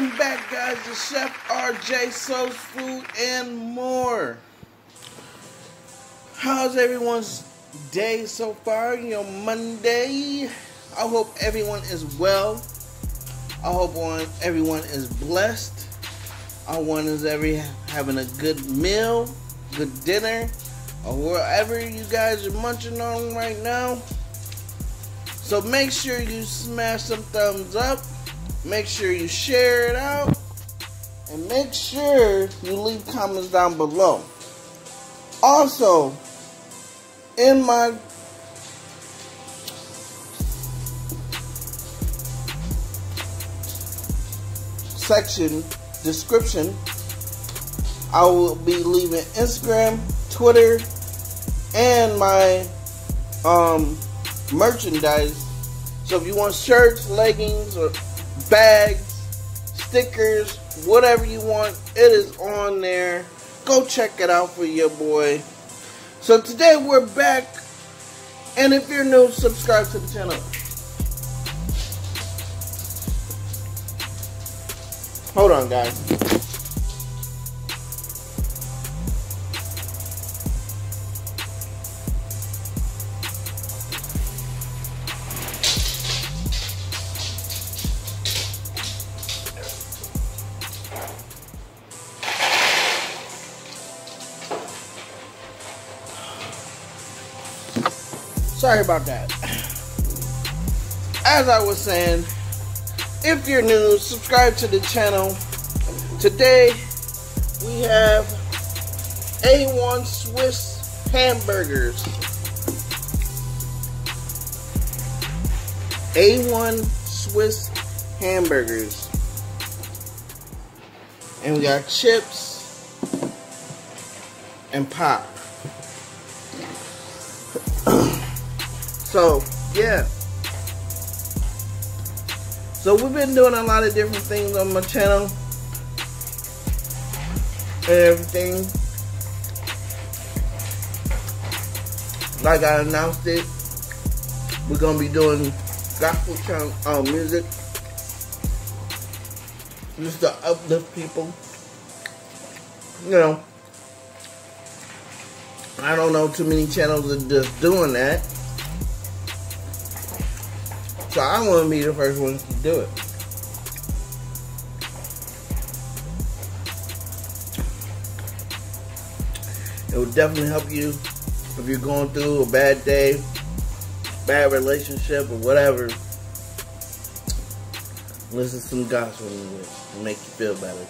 Welcome back, guys, to Chef RJ Soul's Food and more. How's everyone's day so far? You know, Monday. I hope everyone is well. I hope one, everyone is blessed. I want is every having a good meal, good dinner, or wherever you guys are munching on right now. So make sure you smash some thumbs up. Make sure you share it out. And make sure you leave comments down below. Also, in my section description, I will be leaving Instagram, Twitter, and my um, merchandise. So if you want shirts, leggings, or bags, stickers, whatever you want, it is on there. Go check it out for your boy. So today we're back, and if you're new, subscribe to the channel. Hold on, guys. Sorry about that. As I was saying, if you're new, subscribe to the channel. Today, we have A1 Swiss hamburgers. A1 Swiss hamburgers. And we got chips and pop. So, yeah. So we've been doing a lot of different things on my channel. And everything. Like I announced it. We're gonna be doing gospel channel uh, music. Just to uplift people. You know. I don't know too many channels that just doing that. So I want to be the first one to do it. It will definitely help you if you're going through a bad day, bad relationship, or whatever. Listen to some gospel and make you feel better.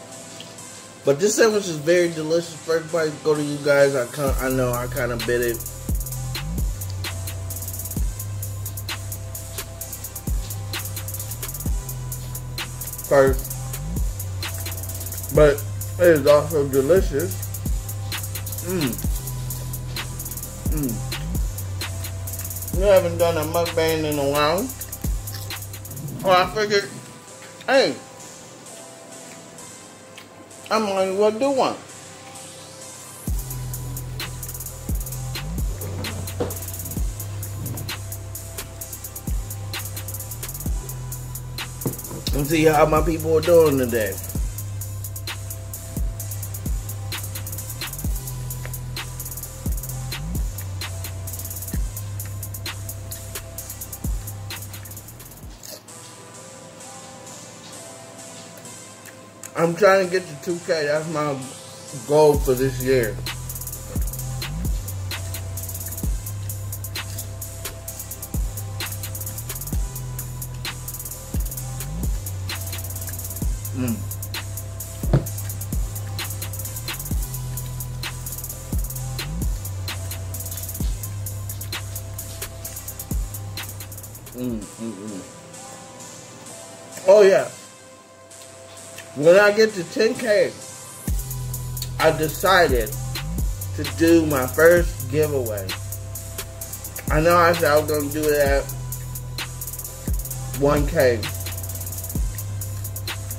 But this sandwich is very delicious. First bite go to you guys. I I know I kind of bit it first, but it is also delicious. Mmm. Mmm. We haven't done a mukbang in a while. Oh, I figured, hey, I might as well do one. And see how my people are doing today. I'm trying to get to 2K. That's my goal for this year. Mm. Mm, mm, mm. Oh yeah. When I get to 10K, I decided to do my first giveaway. I know I said I was to do it at 1K.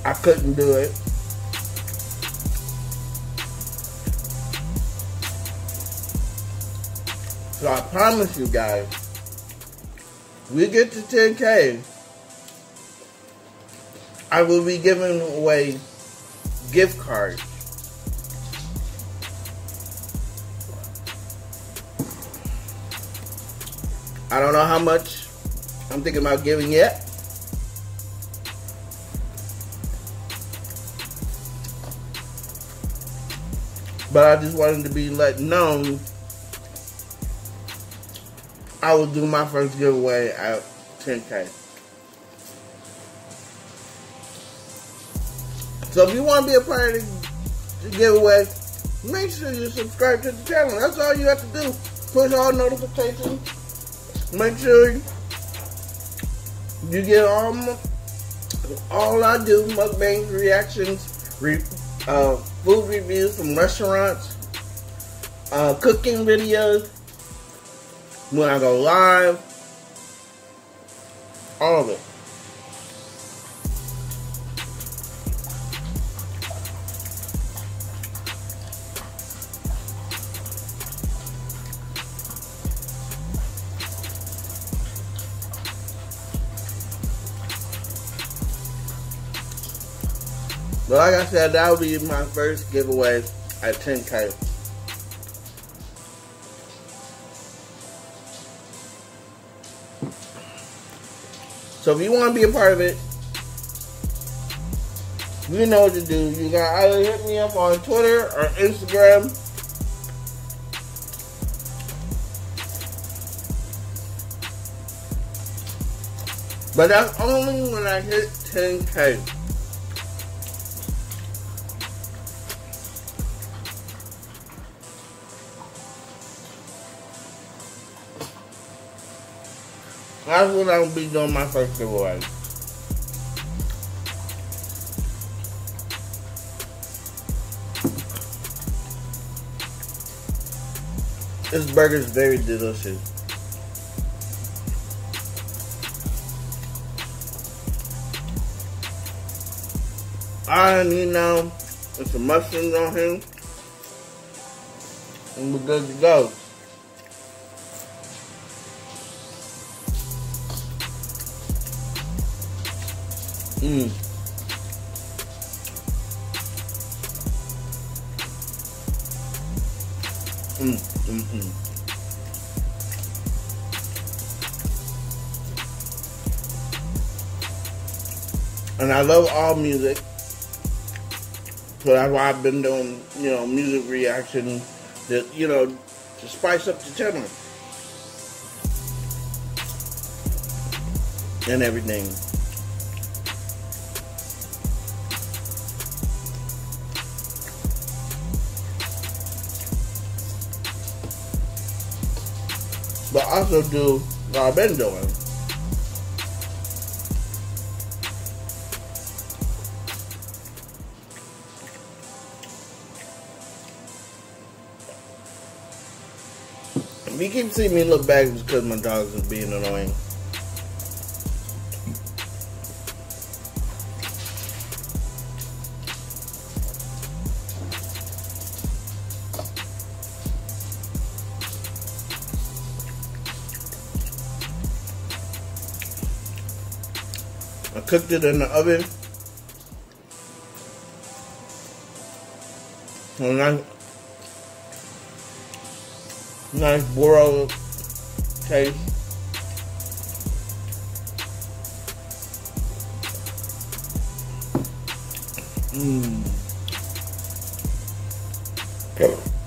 I couldn't do it. So I promise you guys, we get to 10K, I will be giving away gift cards. I don't know how much I'm thinking about giving yet. But I just wanted to be let known I will do my first giveaway at 10K. So if you want to be a part of the giveaway, make sure you subscribe to the channel. That's all you have to do. Push all notifications. Make sure you get all all I do, mukbangs, reactions, re, uh, food reviews from restaurants, uh, cooking videos, when I go live, all of it. But like I said, that will be my first giveaway at 10K. So if you want to be a part of it, you know what to do. You can either hit me up on Twitter or Instagram. But that's only when I hit 10K. That's when I'll be doing my first giveaway. This burger is very delicious. And you know, with some mushrooms on him, and we're good to go. Mm. Mm, mm, mm. And I love all music. So that's why I've been doing, you know, music reaction that, you know, to spice up the channel. And everything. But also do what I've been doing. You keep seeing me look back, because my dogs are being annoying. I cooked it in the oven. Nice, nice broiled taste. Mmm.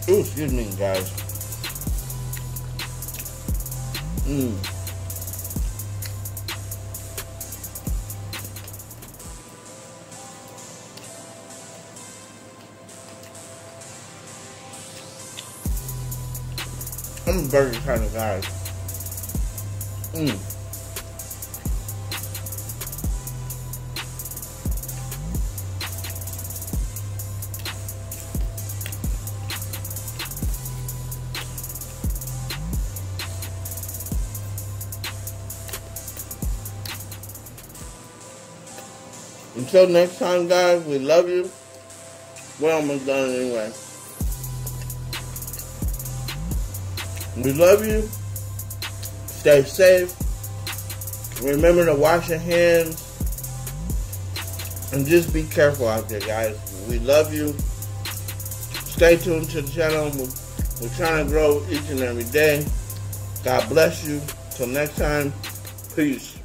Ooh, excuse me, guys. Mmm. I'm a burger kind of guy. Mmm. Until next time, guys, we love you. We're almost done anyway. We love you. Stay safe. Remember to wash your hands. And just be careful out there, guys. We love you. Stay tuned to the channel. We're trying to grow each and every day. God bless you. Till next time, peace.